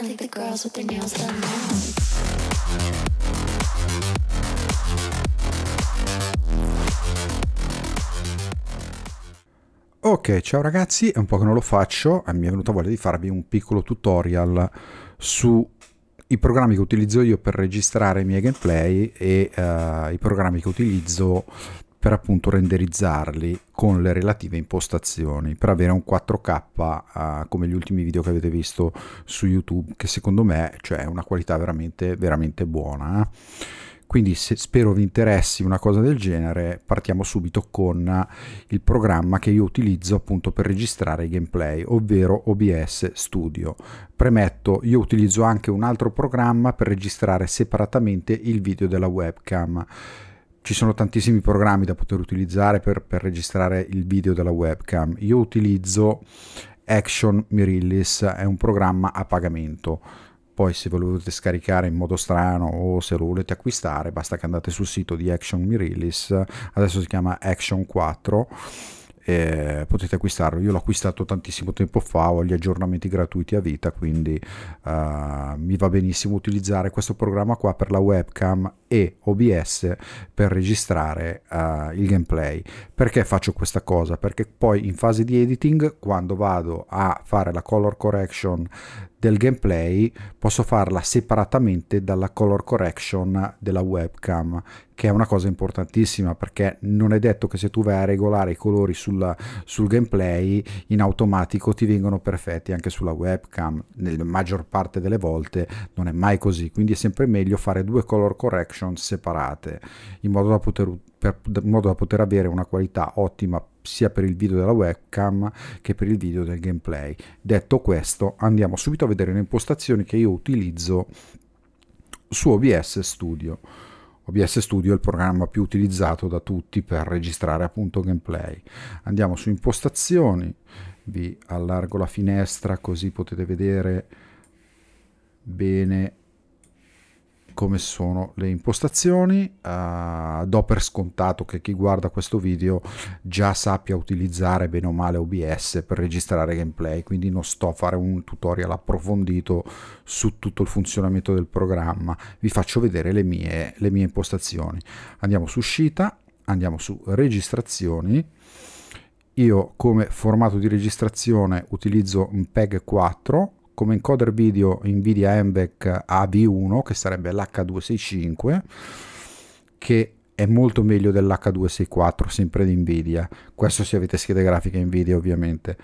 I think the girls with their nails done now. Ok, ciao ragazzi, è un po' che non lo faccio e mi è venuta voglia di farvi un piccolo tutorial sui programmi che utilizzo io per registrare i miei gameplay e eh, i programmi che utilizzo per appunto renderizzarli con le relative impostazioni per avere un 4K eh, come gli ultimi video che avete visto su YouTube che secondo me cioè, è una qualità veramente veramente buona. eh. Quindi se spero vi interessi una cosa del genere, partiamo subito con il programma che io utilizzo appunto per registrare i gameplay, ovvero OBS Studio. Premetto, io utilizzo anche un altro programma per registrare separatamente il video della webcam. Ci sono tantissimi programmi da poter utilizzare per, per registrare il video della webcam. Io utilizzo Action Mirillis, è un programma a pagamento poi se ve lo volete scaricare in modo strano o se lo volete acquistare basta che andate sul sito di Action Mirillis adesso si chiama Action 4 eh, potete acquistarlo. Io l'ho acquistato tantissimo tempo fa ho gli aggiornamenti gratuiti a vita quindi uh, mi va benissimo utilizzare questo programma qua per la webcam e OBS per registrare uh, il gameplay. Perché faccio questa cosa? Perché poi in fase di editing quando vado a fare la color correction del gameplay posso farla separatamente dalla color correction della webcam che è una cosa importantissima perché non è detto che se tu vai a regolare i colori sul, sul gameplay in automatico ti vengono perfetti anche sulla webcam nella maggior parte delle volte non è mai così quindi è sempre meglio fare due color correction separate in modo da poter per, in modo da poter avere una qualità ottima sia per il video della webcam che per il video del gameplay. Detto questo, andiamo subito a vedere le impostazioni che io utilizzo su OBS Studio. OBS Studio è il programma più utilizzato da tutti per registrare appunto gameplay. Andiamo su impostazioni, vi allargo la finestra così potete vedere bene come sono le impostazioni. Uh, do per scontato che chi guarda questo video già sappia utilizzare bene o male OBS per registrare gameplay quindi non sto a fare un tutorial approfondito su tutto il funzionamento del programma. Vi faccio vedere le mie, le mie impostazioni. Andiamo su uscita andiamo su registrazioni. Io come formato di registrazione utilizzo un PEG 4 come encoder video Nvidia MBEC AV1 che sarebbe l'H265 che è molto meglio dell'H264 sempre di Nvidia. Questo se avete schede grafiche Nvidia ovviamente.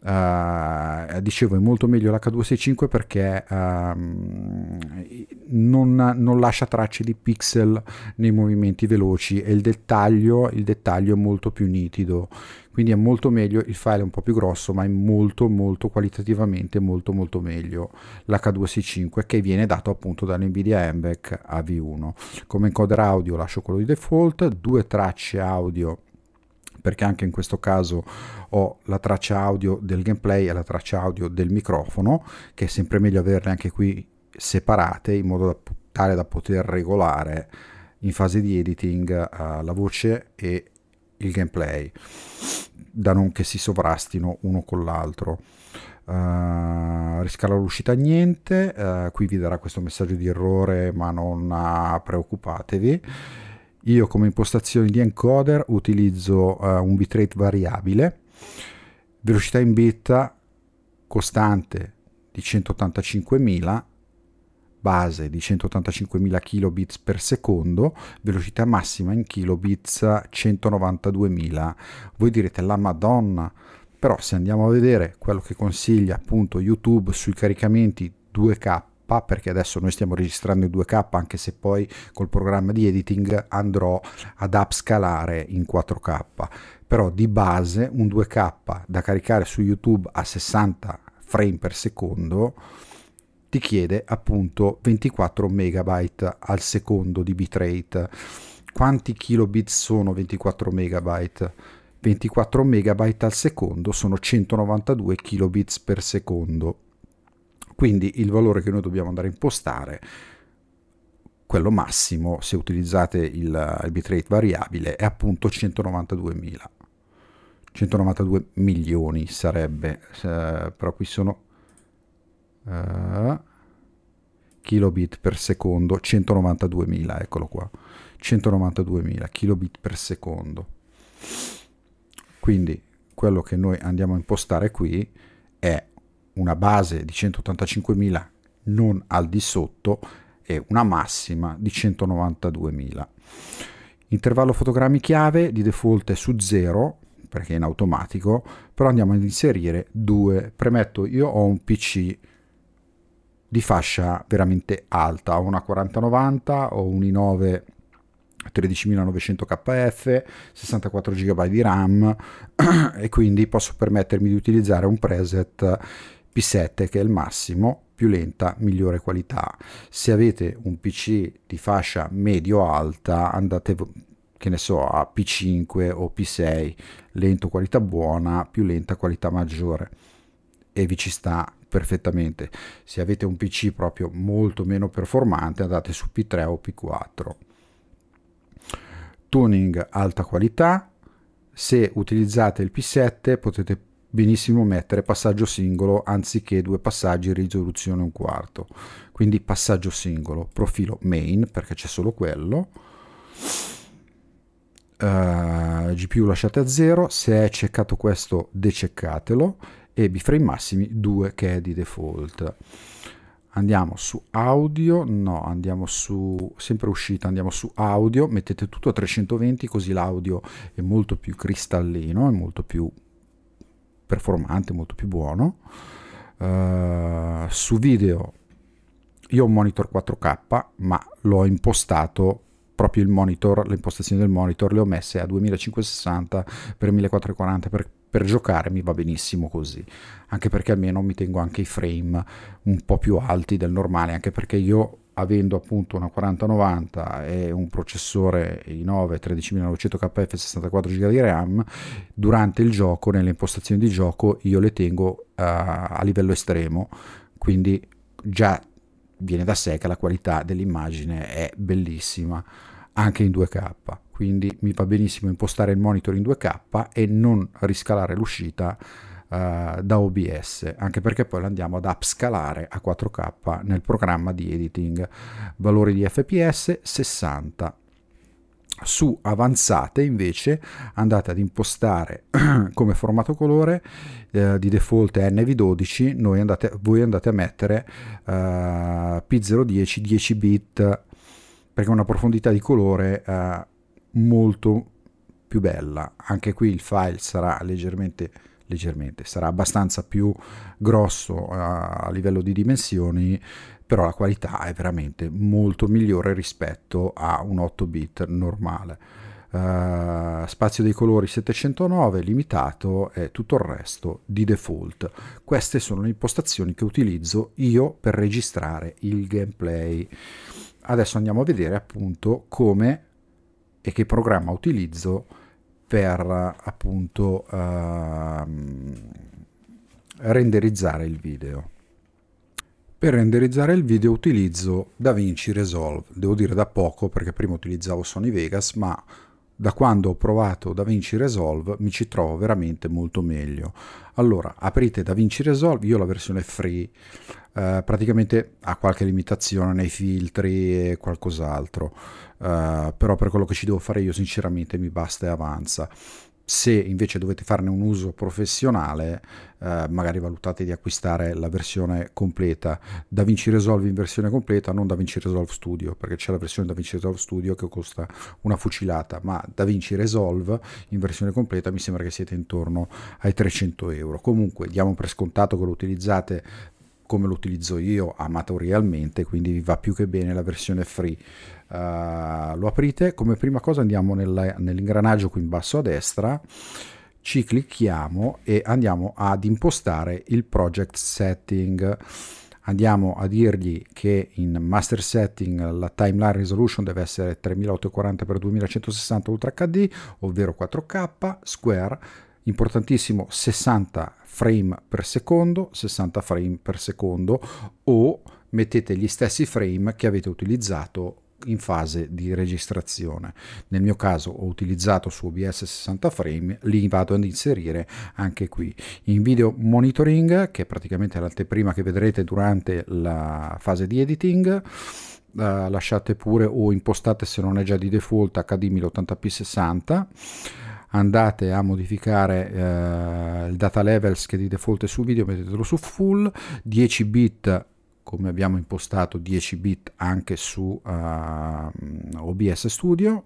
Uh, dicevo è molto meglio l'H265 perché uh, non, non, lascia tracce di pixel nei movimenti veloci e il dettaglio, il dettaglio è molto più nitido quindi è molto meglio il file è un po' più grosso ma è molto molto qualitativamente molto molto meglio l'H265 che viene dato appunto dall'NVIDIA MBEC AV1 come encoder audio lascio quello di default due tracce audio perché anche in questo caso ho la traccia audio del gameplay e la traccia audio del microfono, che è sempre meglio averle anche qui separate in modo tale da poter regolare in fase di editing uh, la voce e il gameplay, da non che si sovrastino uno con l'altro. Uh, riscalo l'uscita niente, uh, qui vi darà questo messaggio di errore ma non preoccupatevi io come impostazioni di encoder utilizzo uh, un bitrate variabile, velocità in beta costante di 185.000, base di 185.000 kilobits per secondo, velocità massima in kilobits 192.000. Voi direte la madonna, però se andiamo a vedere quello che consiglia appunto YouTube sui caricamenti 2K perché adesso noi stiamo registrando in 2K anche se poi col programma di editing andrò ad upscalare in 4K però di base un 2K da caricare su YouTube a 60 frame per secondo ti chiede appunto 24 megabyte al secondo di bitrate. Quanti kilobit sono 24 megabyte? 24 megabyte al secondo sono 192 kilobits per secondo. Quindi il valore che noi dobbiamo andare a impostare, quello massimo, se utilizzate il, il bitrate variabile, è appunto 192.000. 192 milioni sarebbe, eh, però qui sono... Uh, kilobit per secondo 192.000 eccolo qua. 192.000 kilobit per secondo. Quindi quello che noi andiamo a impostare qui è una base di 185.000 non al di sotto e una massima di 192.000 intervallo fotogrammi chiave di default è su 0 perché è in automatico però andiamo ad inserire 2 premetto io ho un pc di fascia veramente alta una 4090 ho un i9 13900 kf 64 GB di RAM e quindi posso permettermi di utilizzare un preset P7 che è il massimo più lenta, migliore qualità. Se avete un PC di fascia medio-alta, andate che ne so, a P5 o P6, lento qualità buona, più lenta qualità maggiore e vi ci sta perfettamente. Se avete un PC proprio molto meno performante, andate su P3 o P4. Tuning alta qualità. Se utilizzate il P7 potete benissimo mettere passaggio singolo anziché due passaggi risoluzione un quarto quindi passaggio singolo profilo main perché c'è solo quello uh, GPU lasciate a 0 se è ceccato questo dececcatelo e biframe massimi 2 che è di default andiamo su audio no andiamo su sempre uscita andiamo su audio mettete tutto a 320 così l'audio è molto più cristallino è molto più performante, molto più buono. Uh, su video io ho un monitor 4K, ma l'ho impostato proprio il monitor, le impostazioni del monitor le ho messe a 2560 x 1440 per, per giocare mi va benissimo così, anche perché almeno mi tengo anche i frame un po' più alti del normale, anche perché io avendo appunto una 4090 e un processore i9 13900 KF 64 GB di RAM durante il gioco nelle impostazioni di gioco io le tengo uh, a livello estremo. Quindi già viene da sé che la qualità dell'immagine è bellissima anche in 2K quindi mi va benissimo impostare il monitor in 2K e non riscalare l'uscita uh, da OBS, anche perché poi andiamo ad upscalare a 4K nel programma di editing. Valori di FPS 60. Su avanzate invece andate ad impostare come formato colore eh, di default NV12, noi andate, voi andate a mettere uh, P010 10 bit perché una profondità di colore uh, molto più bella. Anche qui il file sarà leggermente leggermente, sarà abbastanza più grosso a livello di dimensioni, però la qualità è veramente molto migliore rispetto a un 8 bit normale. Uh, spazio dei colori 709 limitato e tutto il resto di default queste sono le impostazioni che utilizzo io per registrare il gameplay adesso andiamo a vedere appunto come e che programma utilizzo per appunto uh, renderizzare il video. Per renderizzare il video utilizzo DaVinci Resolve, devo dire da poco perché prima utilizzavo Sony Vegas, ma da quando ho provato DaVinci Resolve mi ci trovo veramente molto meglio. Allora, aprite DaVinci Resolve, io ho la versione free, eh, praticamente ha qualche limitazione nei filtri e qualcos'altro, eh, però per quello che ci devo fare io sinceramente mi basta e avanza. Se invece dovete farne un uso professionale, eh, magari valutate di acquistare la versione completa. DaVinci Resolve in versione completa, non DaVinci Resolve Studio, perché c'è la versione DaVinci Resolve Studio che costa una fucilata, ma DaVinci Resolve in versione completa mi sembra che siete intorno ai 300 euro. Comunque diamo per scontato che lo utilizzate come lo utilizzo io amatorialmente, quindi vi va più che bene la versione free. Uh, lo aprite, come prima cosa andiamo nella, nell'ingranaggio qui in basso a destra, ci clicchiamo e andiamo ad impostare il project setting. Andiamo a dirgli che in master setting la timeline resolution deve essere 3840x2160 Ultra HD, ovvero 4K, square, importantissimo 60 frame per secondo, 60 frame per secondo o mettete gli stessi frame che avete utilizzato in fase di registrazione. Nel mio caso ho utilizzato su OBS 60 frame, li vado ad inserire anche qui. In video monitoring, che è praticamente l'anteprima che vedrete durante la fase di editing, Uh, lasciate pure o impostate se non è già di default HD 1080p60 andate a modificare uh, il data levels che di default è su video mettetelo su full. 10 bit come abbiamo impostato 10 bit anche su uh, OBS Studio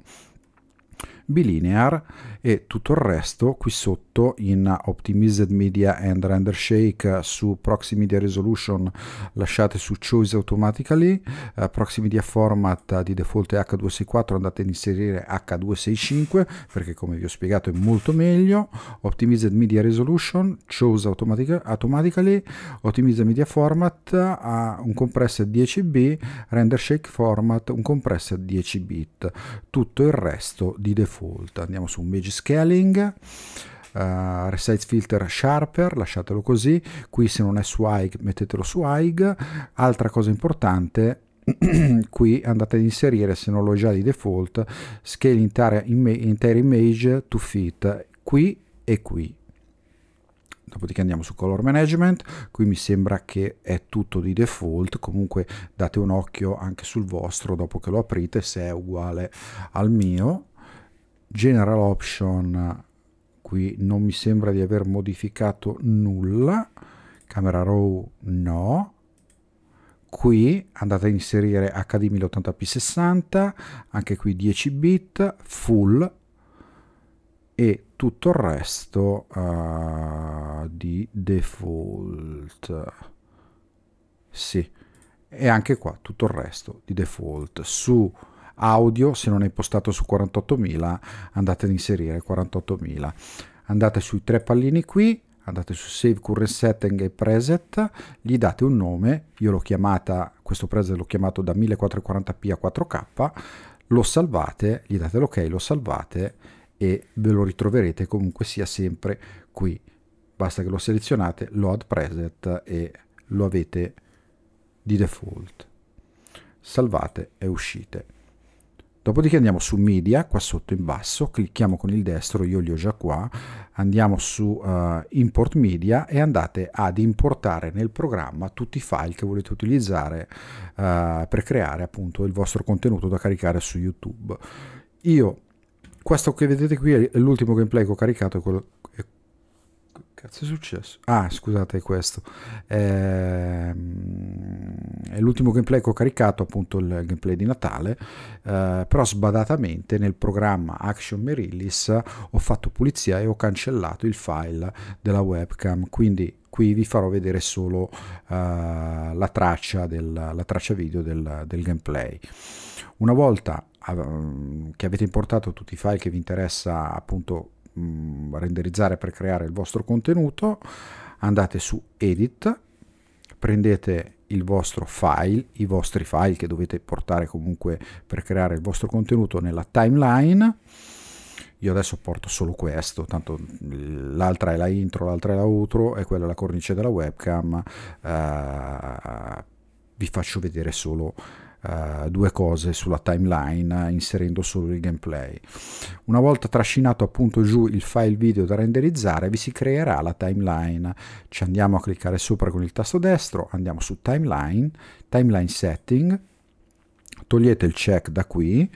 bilinear e tutto il resto qui sotto in Optimized Media and Render Shake. Su Proxy Media Resolution lasciate su Choose Automatically. Uh, Proxy Media Format di default è H264 andate ad inserire H265 perché come vi ho spiegato è molto meglio. Optimized Media Resolution Choose automatic Automatically. Optimized Media Format ha un compressor 10b Render Shake Format un compressor 10 bit. Tutto il resto di default default andiamo su Image Scaling. Uh, resize filter sharper lasciatelo così. Qui se non è su AIG mettetelo su AIG altra cosa importante qui andate ad inserire se non lo è già di default scale intera, intera image to fit. Qui e qui. Dopodiché andiamo su color management. Qui mi sembra che è tutto di default. Comunque date un occhio anche sul vostro dopo che lo aprite se è uguale al mio general option qui non mi sembra di aver modificato nulla. Camera raw no. Qui andate a inserire HD 1080p60 anche qui 10 bit full. E tutto il resto uh, di default. Sì. E anche qua tutto il resto di default. Su audio se non è impostato su 48.000 andate ad inserire 48.000 andate sui tre pallini qui andate su save current setting e preset gli date un nome io l'ho chiamata questo preset l'ho chiamato da 1440p a 4k lo salvate gli date l'ok lo salvate e ve lo ritroverete comunque sia sempre qui. Basta che lo selezionate load preset e lo avete di default. Salvate e uscite Dopodiché andiamo su media, qua sotto in basso, clicchiamo con il destro, io li ho già qua, andiamo su uh, import media e andate ad importare nel programma tutti i file che volete utilizzare uh, per creare appunto il vostro contenuto da caricare su YouTube. Io, questo che vedete qui è l'ultimo gameplay che ho caricato, è quello, Cazzo è successo? Ah, scusate, è questo. Ehm, è l'ultimo gameplay che ho caricato, appunto il gameplay di Natale, eh, però sbadatamente nel programma Action Merillis ho fatto pulizia e ho cancellato il file della webcam, quindi qui vi farò vedere solo uh, la, traccia del, la traccia video del, del gameplay. Una volta che avete importato tutti i file che vi interessa appunto mh, mm, renderizzare per creare il vostro contenuto, andate su Edit, prendete il vostro file, i vostri file che dovete portare comunque per creare il vostro contenuto nella timeline. Io adesso porto solo questo, tanto l'altra è la intro, l'altra è la outro e quella è la cornice della webcam. Uh, vi faccio vedere solo uh, due cose sulla timeline inserendo solo il gameplay. Una volta trascinato appunto giù il file video da renderizzare vi si creerà la timeline. Ci andiamo a cliccare sopra con il tasto destro, andiamo su timeline, timeline setting, togliete il check da qui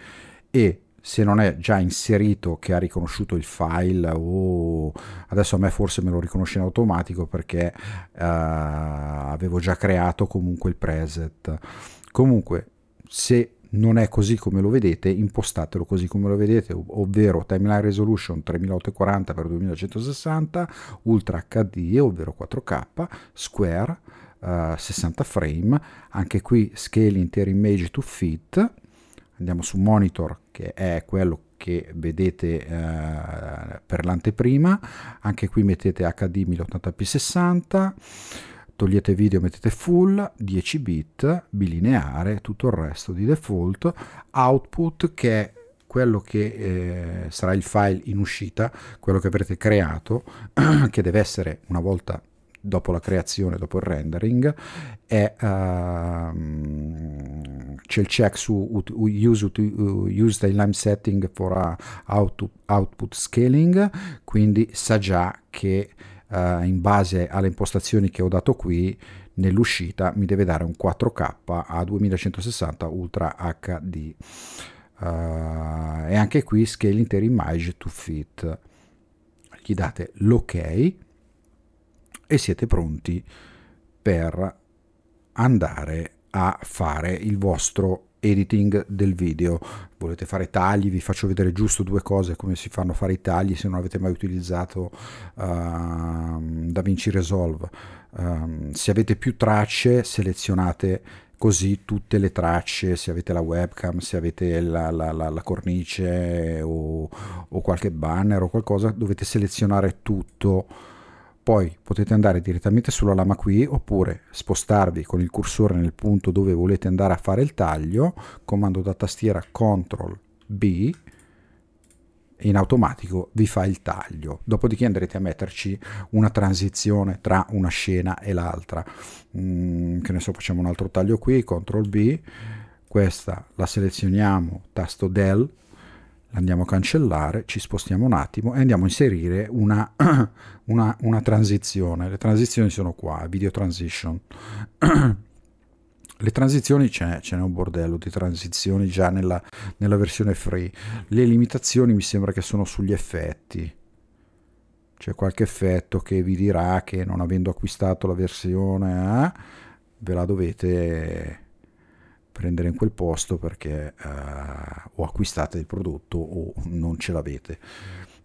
e se non è già inserito che ha riconosciuto il file o adesso a me forse me lo riconosce in automatico perché uh, avevo già creato comunque il preset comunque se non è così come lo vedete, impostatelo così come lo vedete, ovvero timeline resolution 3840x2160, ultra HD, ovvero 4K, square, uh, 60 frame, anche qui scale inter image to fit, andiamo su monitor che è quello che vedete uh, per l'anteprima, anche qui mettete HD 1080p60, togliete video mettete full 10 bit bilineare tutto il resto di default. Output che è quello che eh, sarà il file in uscita quello che avrete creato che deve essere una volta dopo la creazione dopo il rendering è uh, c'è il check su use, use timeline setting for uh, out- output scaling, quindi sa già che uh, in base alle impostazioni che ho dato qui nell'uscita mi deve dare un 4K a 2160 Ultra HD. Uh, e anche qui scale interi image to fit. Gli date l'ok e siete pronti per andare a fare il vostro editing del video. Volete fare tagli? Vi faccio vedere giusto due cose come si fanno a fare i tagli se non avete mai utilizzato uh, DaVinci Resolve. Um, se avete più tracce selezionate così tutte le tracce se avete la webcam se avete la, la, la, la cornice o, o qualche banner o qualcosa dovete selezionare tutto poi potete andare direttamente sulla lama qui oppure spostarvi con il cursore nel punto dove volete andare a fare il taglio, comando da tastiera CTRL B in automatico vi fa il taglio. Dopodiché andrete a metterci una transizione tra una scena e l'altra. Mm, che ne so, facciamo un altro taglio qui, CTRL B, questa la selezioniamo, tasto del andiamo a cancellare, ci spostiamo un attimo e andiamo a inserire una, una, una transizione. Le transizioni sono qua, video transition. Le transizioni ce n'è, un bordello di transizioni già nella, nella, versione free. Le limitazioni mi sembra che sono sugli effetti. C'è qualche effetto che vi dirà che non avendo acquistato la versione eh, ve la dovete prendere in quel posto perché uh, o acquistate il prodotto o non ce l'avete.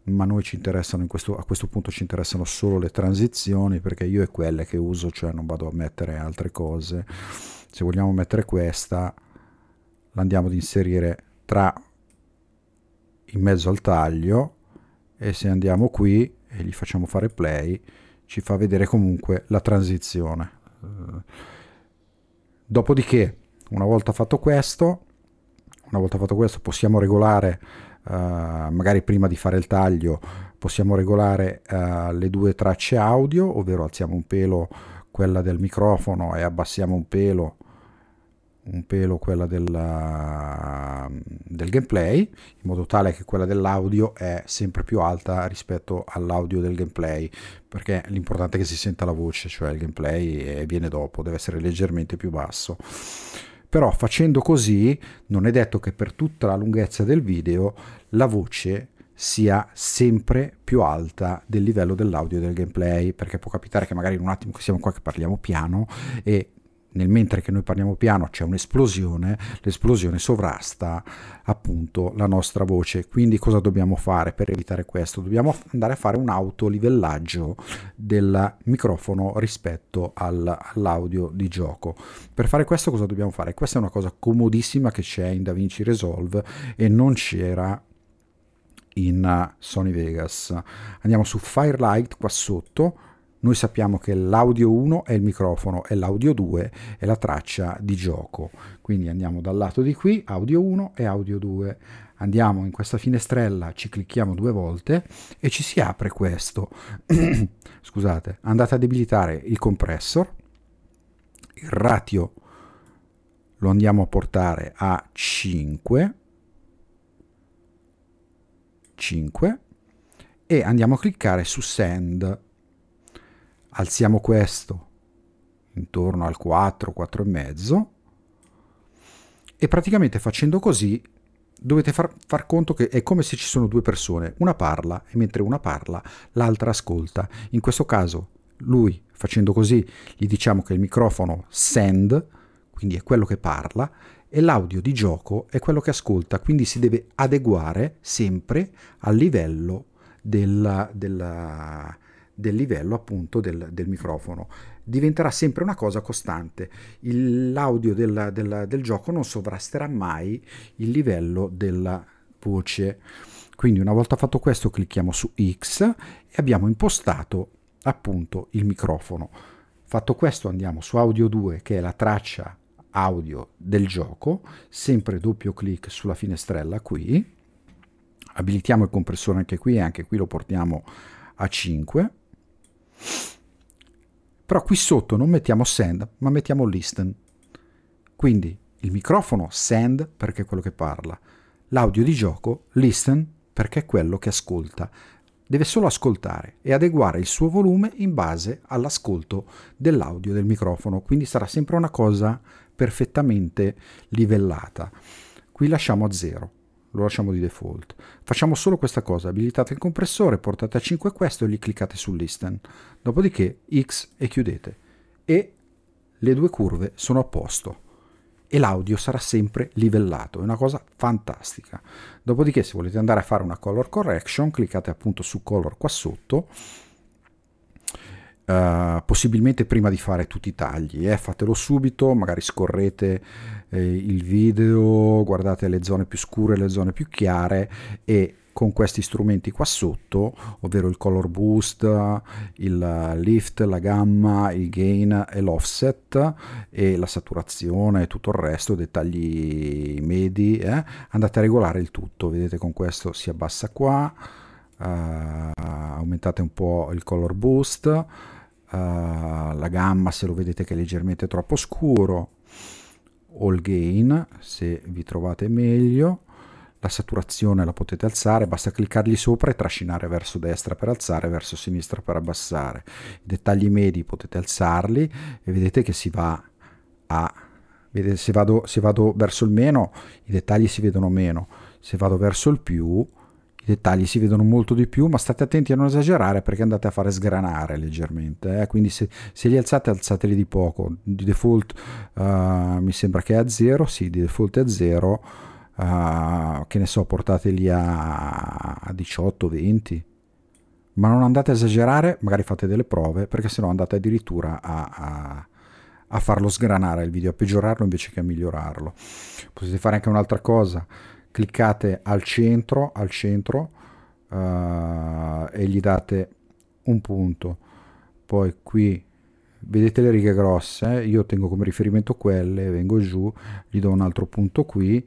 Ma noi ci interessano questo, a questo punto ci interessano solo le transizioni perché io è quelle che uso cioè non vado a mettere altre cose. Se vogliamo mettere questa la andiamo ad inserire tra in mezzo al taglio e se andiamo qui e gli facciamo fare play ci fa vedere comunque la transizione. Dopodiché una volta fatto questo, una volta fatto questo possiamo regolare, uh, magari prima di fare il taglio, possiamo regolare uh, le due tracce audio, ovvero alziamo un pelo quella del microfono e abbassiamo un pelo un pelo quella del, del, gameplay in modo tale che quella dell'audio è sempre più alta rispetto all'audio del gameplay perché l'importante è che si senta la voce cioè il gameplay viene dopo deve essere leggermente più basso però facendo così non è detto che per tutta la lunghezza del video la voce sia sempre più alta del livello dell'audio del gameplay perché può capitare che magari in un attimo che siamo qua che parliamo piano e nel mentre che noi parliamo piano c'è un'esplosione, l'esplosione sovrasta appunto la nostra voce. Quindi cosa dobbiamo fare per evitare questo? Dobbiamo andare a fare un autolivellaggio del microfono rispetto al, all'audio di gioco. Per fare questo cosa dobbiamo fare? Questa è una cosa comodissima che c'è in DaVinci Resolve e non c'era in Sony Vegas. Andiamo su Firelight qua sotto noi sappiamo che l'audio 1 è il microfono e l'audio 2 è la traccia di gioco. Quindi andiamo dal lato di qui, audio 1 e audio 2. Andiamo in questa finestrella, ci clicchiamo due volte e ci si apre questo. Scusate, andate a debilitare il compressor, il ratio lo andiamo a portare a 5, 5 e andiamo a cliccare su send alziamo questo intorno al 4, 4 e mezzo e praticamente facendo così dovete far, far, conto che è come se ci sono due persone, una parla e mentre una parla l'altra ascolta. In questo caso lui facendo così gli diciamo che il microfono send, quindi è quello che parla, e l'audio di gioco è quello che ascolta, quindi si deve adeguare sempre al livello della, della del livello appunto del, del microfono. Diventerà sempre una cosa costante. l'audio del, del, del gioco non sovrasterà mai il livello della voce. Quindi una volta fatto questo clicchiamo su X e abbiamo impostato appunto il microfono. Fatto questo andiamo su Audio 2 che è la traccia audio del gioco, sempre doppio clic sulla finestrella qui, abilitiamo il compressore anche qui e anche qui lo portiamo a 5 però qui sotto non mettiamo send, ma mettiamo listen. Quindi il microfono send perché è quello che parla, l'audio di gioco listen perché è quello che ascolta. Deve solo ascoltare e adeguare il suo volume in base all'ascolto dell'audio del microfono, quindi sarà sempre una cosa perfettamente livellata. Qui lasciamo a zero, lo lasciamo di default. Facciamo solo questa cosa, abilitate il compressore, portate a 5 questo e gli cliccate su listen. Dopodiché X e chiudete. E le due curve sono a posto e l'audio sarà sempre livellato, è una cosa fantastica. Dopodiché se volete andare a fare una color correction, cliccate appunto su color qua sotto, uh, possibilmente prima di fare tutti i tagli, eh, fatelo subito, magari scorrete eh, il video, guardate le zone più scure, le zone più chiare e con questi strumenti qua sotto, ovvero il color boost, il lift, la gamma, il gain e l'offset e la saturazione e tutto il resto, dettagli medi, eh? andate a regolare il tutto, vedete con questo si abbassa qua, uh, aumentate un po' il color boost, la gamma se lo vedete che è leggermente troppo scuro, o il gain se vi trovate meglio, la saturazione la potete alzare, basta cliccargli sopra e trascinare verso destra per alzare, verso sinistra per abbassare. I dettagli medi potete alzarli e vedete che si va a... Vedete, se vado, se vado verso il meno, i dettagli si vedono meno. Se vado verso il più, dettagli si vedono molto di più, ma state attenti a non esagerare perché andate a fare sgranare leggermente. Eh? Quindi se, se, li alzate, alzateli di poco. Di default uh, mi sembra che è a zero, sì, di default è a zero uh, che ne so, portateli a, a 18, 20. Ma non andate a esagerare, magari fate delle prove, perché sennò andate addirittura a, a, a farlo sgranare il video, a peggiorarlo invece che a migliorarlo. Potete fare anche un'altra cosa, cliccate al centro, al centro uh, e gli date un punto. Poi qui vedete le righe grosse, io tengo come riferimento quelle, vengo giù, gli do un altro punto qui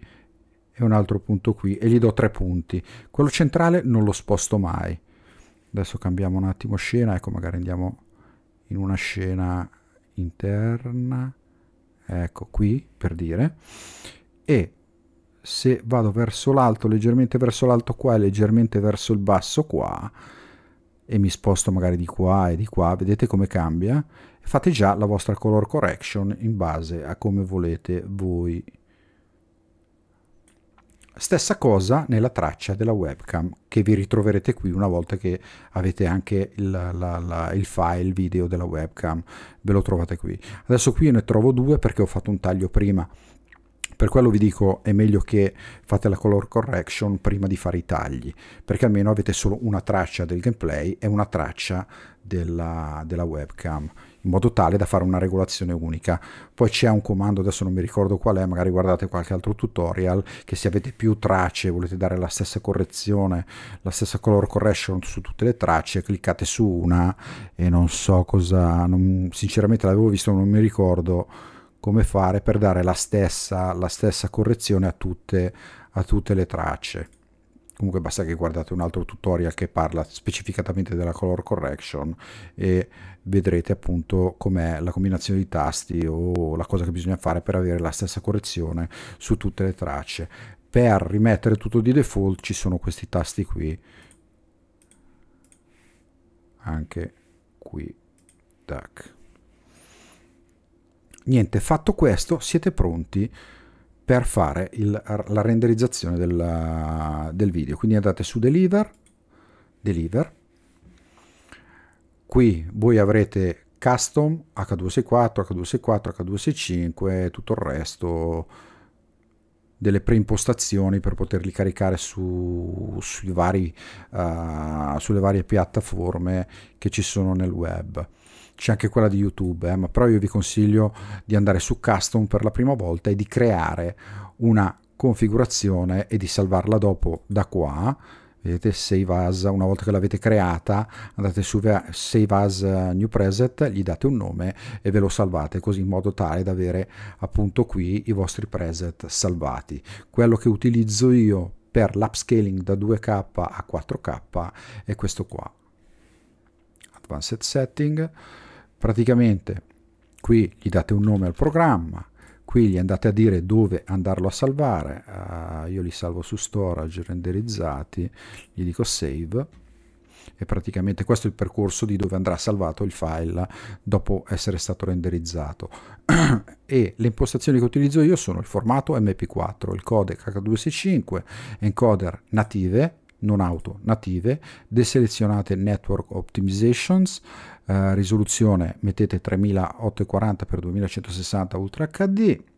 e un altro punto qui e gli do tre punti. Quello centrale non lo sposto mai. Adesso cambiamo un attimo scena, ecco magari andiamo in una scena interna, ecco qui per dire, e se vado verso l'alto, leggermente verso l'alto qua e leggermente verso il basso qua, e mi sposto magari di qua e di qua, vedete come cambia? Fate già la vostra color correction in base a come volete voi Stessa cosa nella traccia della webcam che vi ritroverete qui una volta che avete anche il, la, la, il file video della webcam, ve lo trovate qui. Adesso qui ne trovo due perché ho fatto un taglio prima per quello vi dico è meglio che fate la color correction prima di fare i tagli, perché almeno avete solo una traccia del gameplay e una traccia della, della webcam in modo tale da fare una regolazione unica. Poi c'è un comando, adesso non mi ricordo qual è, magari guardate qualche altro tutorial, che se avete più tracce, volete dare la stessa correzione, la stessa color correction su tutte le tracce, cliccate su una e non so cosa, non, sinceramente l'avevo visto, non mi ricordo come fare per dare la stessa, la stessa correzione a tutte, a tutte le tracce. Comunque basta che guardate un altro tutorial che parla specificatamente della color correction e vedrete appunto com'è la combinazione di tasti o la cosa che bisogna fare per avere la stessa correzione su tutte le tracce. Per rimettere tutto di default ci sono questi tasti qui. Anche qui. Tac niente fatto questo siete pronti per fare il, la renderizzazione del, del, video. Quindi andate su Deliver, Deliver, qui voi avrete Custom, H264, H264, H265 tutto il resto delle preimpostazioni per poterli caricare su, vari, uh, sulle varie piattaforme che ci sono nel web c'è anche quella di YouTube, eh, ma però io vi consiglio di andare su custom per la prima volta e di creare una configurazione e di salvarla dopo da qua. Vedete save as una volta che l'avete creata andate su save as eh, new preset gli date un nome e ve lo salvate così in modo tale da avere appunto qui i vostri preset salvati. Quello che utilizzo io per l'upscaling da 2k a 4k è questo qua. Advanced setting praticamente qui gli date un nome al programma, qui gli andate a dire dove andarlo a salvare uh, io li salvo su storage renderizzati gli dico save e praticamente questo è il percorso di dove andrà salvato il file dopo essere stato renderizzato. E le impostazioni che utilizzo io sono il formato mp4 il codec h265 encoder native non auto native deselezionate network optimizations eh, risoluzione mettete 3840x2160 ultra hd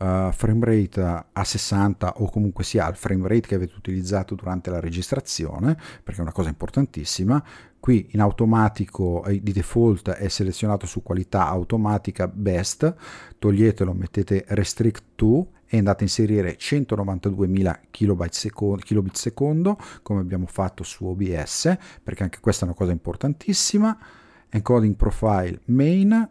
uh, frame rate a 60 o comunque sia il frame rate che avete utilizzato durante la registrazione, perché è una cosa importantissima. Qui in automatico eh, di default è selezionato su qualità automatica best, toglietelo, mettete restrict to e andate a inserire 192.000 kilobit secondo, kilobit secondo come abbiamo fatto su OBS, perché anche questa è una cosa importantissima. Encoding profile main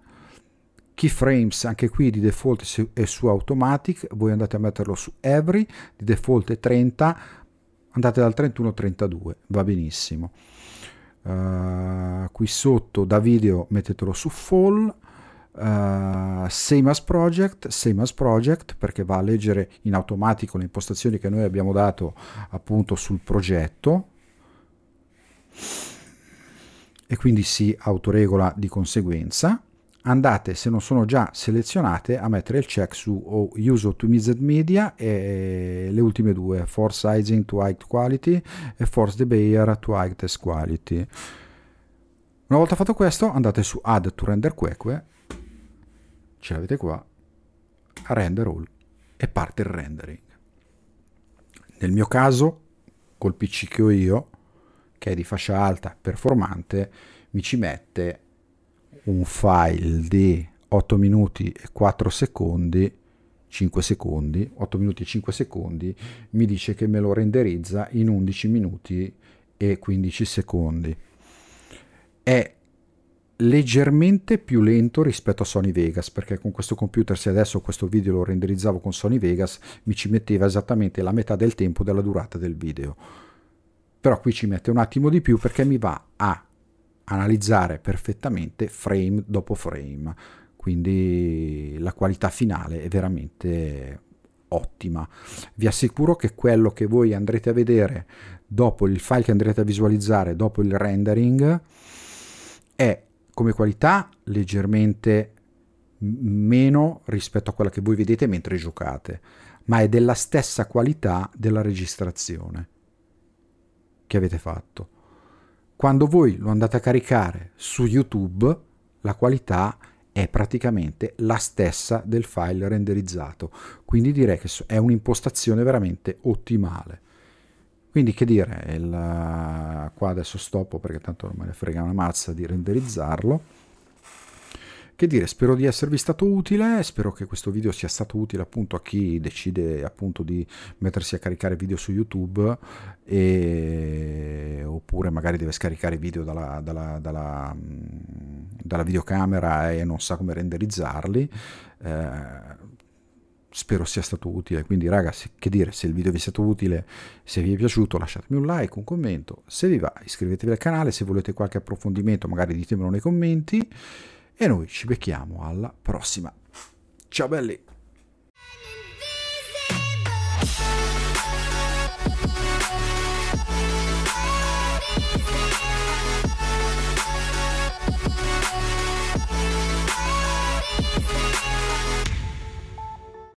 keyframes anche qui di default è su automatic voi andate a metterlo su every di default è 30 andate dal 31 al 32 va benissimo uh, qui sotto da video mettetelo su fall Uh, same as project, same as project perché va a leggere in automatico le impostazioni che noi abbiamo dato appunto sul progetto. E quindi si autoregola di conseguenza. Andate se non sono già selezionate a mettere il check su Use Optimized Media e le ultime due Force Sizing to High Quality e Force Debayer to High Quality. Una volta fatto questo andate su Add to Render Queque ce l'avete qua Render All e parte il rendering. Nel mio caso col PC che ho io che è di fascia alta performante mi ci mette un file di 8 minuti e 4 secondi 5 secondi 8 minuti e 5 secondi mi dice che me lo renderizza in 11 minuti e 15 secondi. È leggermente più lento rispetto a Sony Vegas perché con questo computer se adesso questo video lo renderizzavo con Sony Vegas mi ci metteva esattamente la metà del tempo della durata del video però qui ci mette un attimo di più perché mi va a analizzare perfettamente frame dopo frame, quindi la qualità finale è veramente ottima. Vi assicuro che quello che voi andrete a vedere dopo il file che andrete a visualizzare dopo il rendering è come qualità leggermente meno rispetto a quella che voi vedete mentre giocate, ma è della stessa qualità della registrazione che avete fatto quando voi lo andate a caricare su YouTube, la qualità è praticamente la stessa del file renderizzato. Quindi direi che è un'impostazione veramente ottimale. Quindi che dire, il, qua adesso stoppo perché tanto non me ne frega una mazza di renderizzarlo che dire, spero di esservi stato utile, spero che questo video sia stato utile appunto a chi decide appunto di mettersi a caricare video su YouTube e... oppure magari deve scaricare video dalla, dalla, dalla, dalla videocamera e non sa come renderizzarli. Eh, spero sia stato utile quindi ragazzi che dire se il video vi è stato utile se vi è piaciuto lasciatemi un like un commento se vi va iscrivetevi al canale se volete qualche approfondimento magari ditemelo nei commenti e noi ci becchiamo alla prossima. Ciao belli!